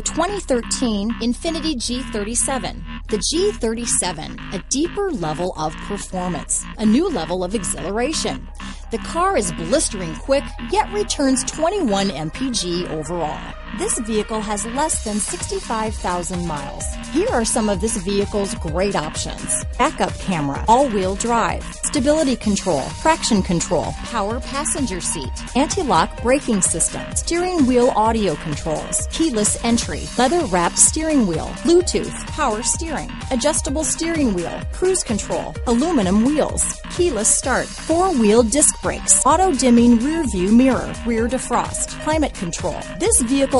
The 2013 Infiniti G37. The G37, a deeper level of performance, a new level of exhilaration. The car is blistering quick, yet returns 21 mpg overall. This vehicle has less than 65,000 miles. Here are some of this vehicle's great options. Backup camera, all-wheel drive, stability control, traction control, power passenger seat, anti-lock braking system, steering wheel audio controls, keyless entry, leather wrapped steering wheel, Bluetooth, power steering, adjustable steering wheel, cruise control, aluminum wheels, keyless start, four wheel disc brakes, auto dimming rear view mirror, rear defrost, climate control. This vehicle